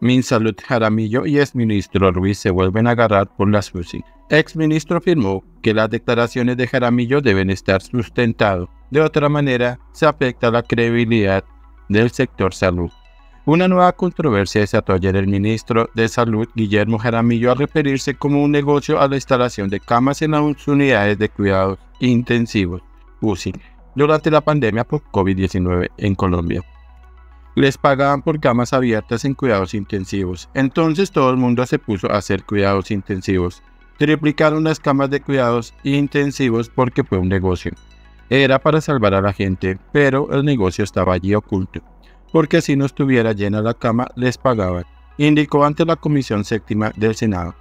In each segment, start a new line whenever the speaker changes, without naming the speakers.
Minsalud Jaramillo y exministro Ruiz se vuelven a agarrar por la SUSI. Exministro afirmó que las declaraciones de Jaramillo deben estar sustentadas. De otra manera, se afecta la credibilidad del sector salud. Una nueva controversia desató ayer el ministro de Salud, Guillermo Jaramillo, al referirse como un negocio a la instalación de camas en las unidades de cuidados intensivos, UCI, durante la pandemia por COVID-19 en Colombia les pagaban por camas abiertas en cuidados intensivos. Entonces todo el mundo se puso a hacer cuidados intensivos. Triplicaron las camas de cuidados intensivos porque fue un negocio. Era para salvar a la gente, pero el negocio estaba allí oculto. Porque si no estuviera llena la cama, les pagaban, indicó ante la Comisión Séptima del Senado.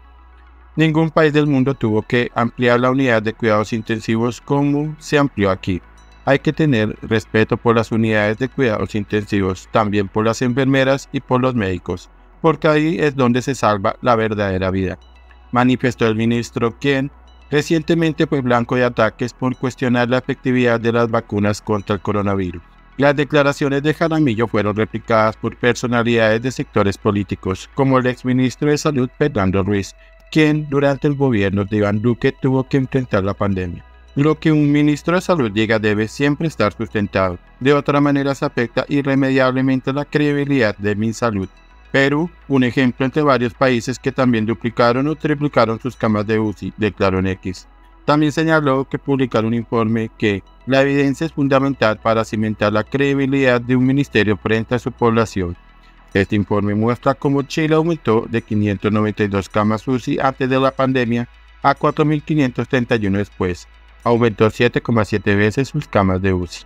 Ningún país del mundo tuvo que ampliar la unidad de cuidados intensivos como se amplió aquí. Hay que tener respeto por las unidades de cuidados intensivos, también por las enfermeras y por los médicos, porque ahí es donde se salva la verdadera vida, manifestó el ministro quien recientemente fue blanco de ataques por cuestionar la efectividad de las vacunas contra el coronavirus. Las declaraciones de Jaramillo fueron replicadas por personalidades de sectores políticos, como el exministro de Salud Fernando Ruiz, quien durante el gobierno de Iván Duque tuvo que enfrentar la pandemia. Lo que un ministro de salud diga debe siempre estar sustentado. De otra manera se afecta irremediablemente la credibilidad de mi salud. Perú, un ejemplo entre varios países que también duplicaron o triplicaron sus camas de UCI, declaró en X. También señaló que publicar un informe que la evidencia es fundamental para cimentar la credibilidad de un ministerio frente a su población. Este informe muestra cómo Chile aumentó de 592 camas UCI antes de la pandemia a 4.531 después, aumentó 7,7 veces sus camas de UCI.